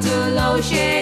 to lotion.